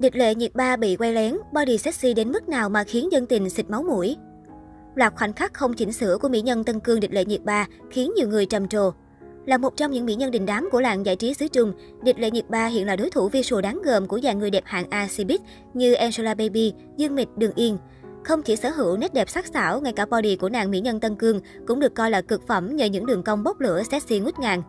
Địch lệ nhiệt ba bị quay lén, body sexy đến mức nào mà khiến dân tình xịt máu mũi. Loạt khoảnh khắc không chỉnh sửa của mỹ nhân Tân Cương địch lệ nhiệt ba khiến nhiều người trầm trồ. Là một trong những mỹ nhân đình đám của làng giải trí xứ Trung, địch lệ nhiệt ba hiện là đối thủ visual đáng gờm của dàn người đẹp hạng A Cbiz như Angela Baby, Dương Mịch, Đường Yên. Không chỉ sở hữu nét đẹp sắc sảo, ngay cả body của nàng mỹ nhân Tân Cương cũng được coi là cực phẩm nhờ những đường cong bốc lửa sexy ngút ngàn.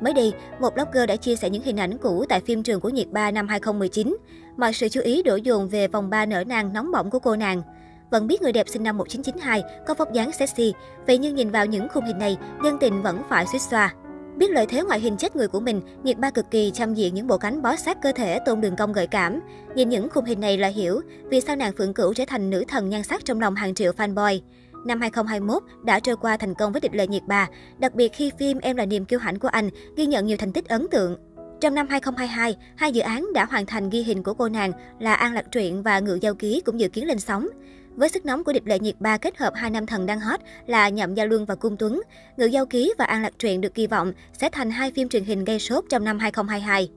Mới đây, một blogger đã chia sẻ những hình ảnh cũ tại phim trường của Nhiệt Ba năm 2019. Mọi sự chú ý đổ dồn về vòng ba nở nang nóng bỏng của cô nàng. Vẫn biết người đẹp sinh năm 1992 có vóc dáng sexy, vậy nhưng nhìn vào những khung hình này, dân tình vẫn phải suýt xoa. Biết lợi thế ngoại hình chết người của mình, Nhiệt Ba cực kỳ chăm diện những bộ cánh bó sát cơ thể tôn đường cong gợi cảm. Nhìn những khung hình này là hiểu vì sao nàng Phượng Cửu trở thành nữ thần nhan sắc trong lòng hàng triệu fanboy. Năm 2021 đã trôi qua thành công với địch lệ nhiệt bà, đặc biệt khi phim Em là niềm kiêu hãnh của anh ghi nhận nhiều thành tích ấn tượng. Trong năm 2022, hai dự án đã hoàn thành ghi hình của cô nàng là An Lạc Truyện và Ngự Giao Ký cũng dự kiến lên sóng. Với sức nóng của địch lệ nhiệt ba kết hợp hai nam thần đang hot là Nhậm Gia Luân và Cung Tuấn, Ngự Giao Ký và An Lạc Truyện được kỳ vọng sẽ thành hai phim truyền hình gây sốt trong năm 2022.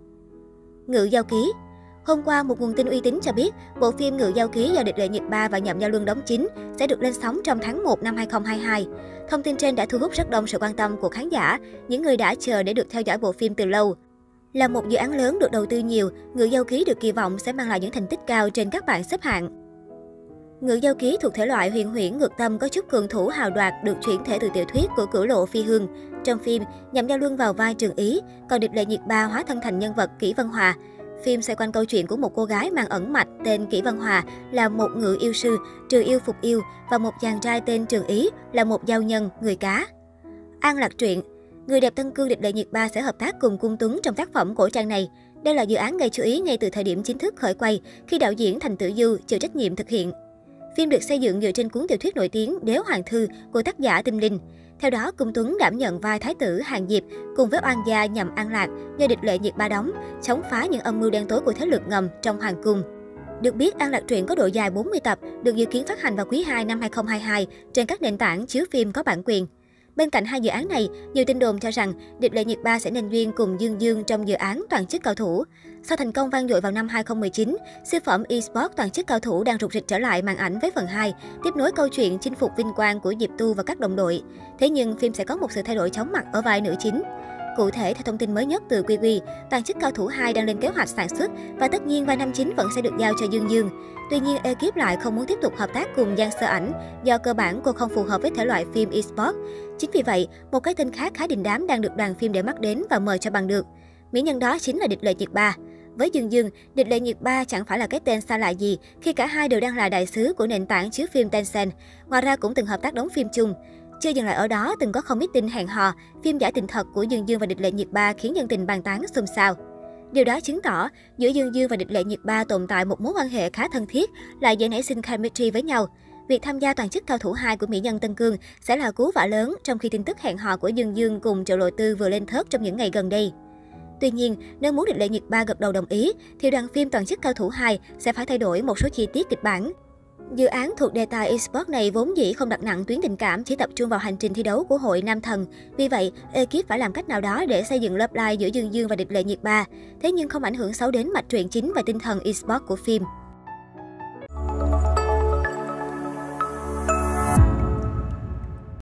Ngự Giao Ký Hôm qua, một nguồn tin uy tín cho biết, bộ phim Ngự Giao Ký do địch lệ nhiệt ba và Nhậm Gia Luân đóng chính sẽ được lên sóng trong tháng 1 năm 2022. Thông tin trên đã thu hút rất đông sự quan tâm của khán giả, những người đã chờ để được theo dõi bộ phim từ lâu. Là một dự án lớn được đầu tư nhiều, Ngự Giao Ký được kỳ vọng sẽ mang lại những thành tích cao trên các bảng xếp hạng. Ngự Giao Ký thuộc thể loại huyền huyễn ngược tâm có chút cường thủ hào đoạt được chuyển thể từ tiểu thuyết của cửu lộ phi hương. Trong phim, Nhậm Gia Luân vào vai Trường Ý, còn địch lệ nhiệt ba hóa thân thành nhân vật Kỷ Văn Hòa. Phim xoay quanh câu chuyện của một cô gái mang ẩn mạch tên Kỷ Văn Hòa là một ngự yêu sư, trừ yêu phục yêu và một chàng trai tên Trường Ý là một giao nhân, người cá. An Lạc Truyện Người đẹp Tân Cương địch đại nhiệt ba sẽ hợp tác cùng Cung Tuấn trong tác phẩm cổ trang này. Đây là dự án gây chú ý ngay từ thời điểm chính thức khởi quay, khi đạo diễn Thành Tử Du chịu trách nhiệm thực hiện. Phim được xây dựng dựa trên cuốn tiểu thuyết nổi tiếng Đếu Hoàng Thư của tác giả Tinh Linh. Theo đó, Cung Tuấn đảm nhận vai Thái tử Hàng Diệp cùng với oan gia nhằm an lạc do địch lệ nhiệt ba đóng, chống phá những âm mưu đen tối của thế lực ngầm trong Hoàng cung. Được biết, An Lạc truyện có độ dài 40 tập, được dự kiến phát hành vào quý 2 năm 2022 trên các nền tảng chiếu phim có bản quyền. Bên cạnh hai dự án này, nhiều tin đồn cho rằng Điệp Lệ Nhiệt Ba sẽ nên duyên cùng Dương Dương trong dự án toàn chức cao thủ. Sau thành công vang dội vào năm 2019, siêu phẩm eSports toàn chức cao thủ đang rục rịch trở lại màn ảnh với phần 2, tiếp nối câu chuyện chinh phục vinh quang của Diệp Tu và các đồng đội. Thế nhưng phim sẽ có một sự thay đổi chóng mặt ở vai nữ chính. Cụ thể, theo thông tin mới nhất từ QQ, toàn chức cao thủ 2 đang lên kế hoạch sản xuất và tất nhiên vai năm chính vẫn sẽ được giao cho Dương Dương. Tuy nhiên, ekip lại không muốn tiếp tục hợp tác cùng Giang Sơ Ảnh do cơ bản cô không phù hợp với thể loại phim eSports. Chính vì vậy, một cái tên khác khá đình đám đang được đoàn phim để mắt đến và mời cho bằng được. Mỹ nhân đó chính là địch lệ nhiệt ba. Với Dương Dương, địch lệ nhiệt ba chẳng phải là cái tên xa lạ gì khi cả hai đều đang là đại sứ của nền tảng chiếu phim Tencent. Ngoài ra cũng từng hợp tác đóng phim chung. Chưa dừng lại ở đó, từng có không ít tin hẹn hò, phim giả tình thật của Dương Dương và địch lệ nhiệt ba khiến dân tình bàn tán xôn xao. Điều đó chứng tỏ giữa Dương Dương và địch lệ nhiệt ba tồn tại một mối quan hệ khá thân thiết, lại dễ nảy sinh chemistry với nhau. Việc tham gia toàn chức cao thủ 2 của mỹ nhân Tân Cương sẽ là cú vả lớn trong khi tin tức hẹn hò của Dương Dương cùng Triệu Lộ Tư vừa lên thớt trong những ngày gần đây. Tuy nhiên, nếu muốn được lệ nhiệt ba gật đầu đồng ý, thì đoàn phim toàn chức cao thủ 2 sẽ phải thay đổi một số chi tiết kịch bản. Dự án thuộc đề tài eSports này vốn dĩ không đặt nặng tuyến tình cảm, chỉ tập trung vào hành trình thi đấu của hội Nam Thần. Vì vậy, ekip phải làm cách nào đó để xây dựng love line giữa Dương Dương và địch lệ nhiệt ba. Thế nhưng không ảnh hưởng xấu đến mạch truyện chính và tinh thần eSports của phim.